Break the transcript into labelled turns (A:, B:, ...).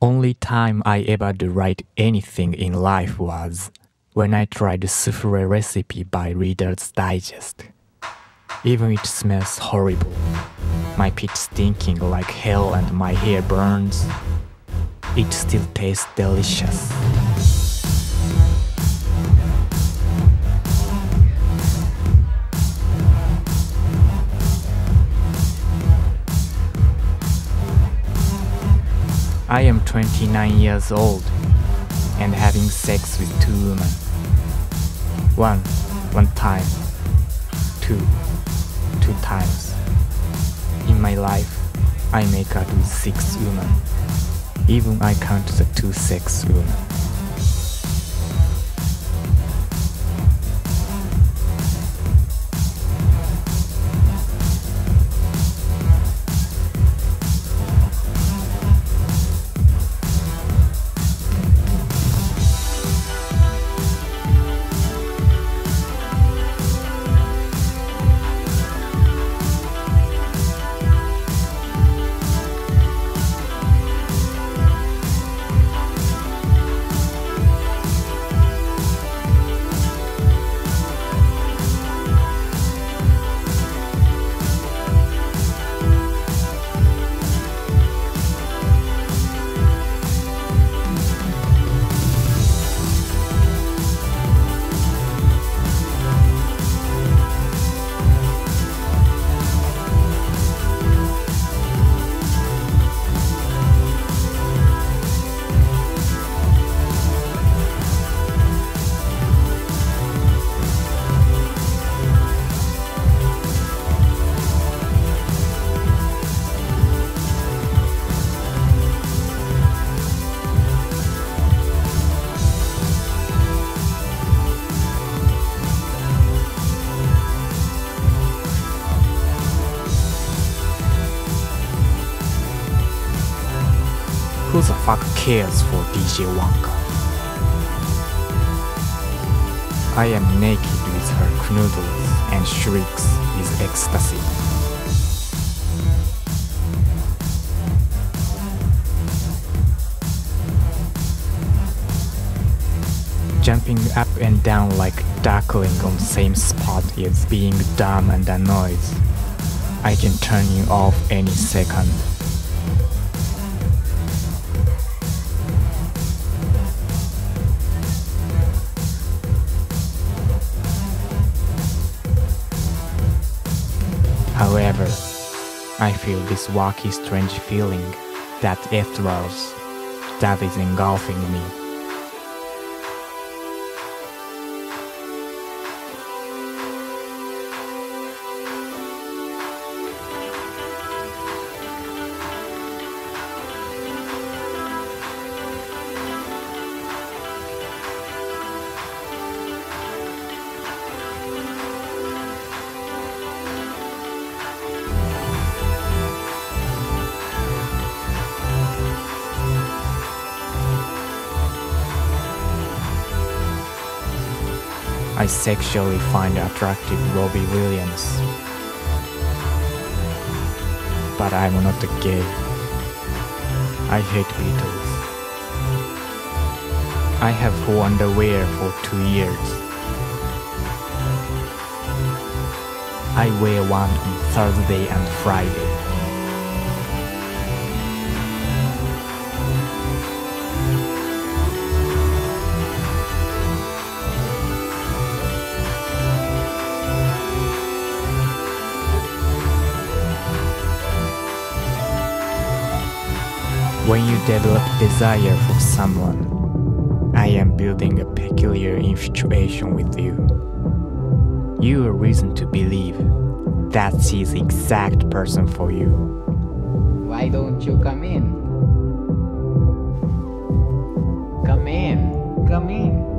A: Only time I ever did write anything in life was when I tried the souffle recipe by Reader's Digest. Even it smells horrible. My pit stinking like hell and my hair burns. It still tastes delicious. I am 29 years old and having sex with two women. One, one time. Two, two times. In my life, I make out with six women. Even I count the two sex women. Who the fuck cares for DJ Wonka? I am naked with her knuddles and shrieks with ecstasy. Jumping up and down like duckling on the same spot is being dumb and annoyed. I can turn you off any second. However, I feel this wacky strange feeling that after afterwards that is engulfing me. I sexually find attractive Robbie Williams. But I'm not gay. I hate Beatles. I have full underwear for two years. I wear one on Thursday and Friday. When you develop desire for someone, I am building a peculiar infatuation with you. You are reason to believe that she's the exact person for you.
B: Why don't you come in? Come in. Come in.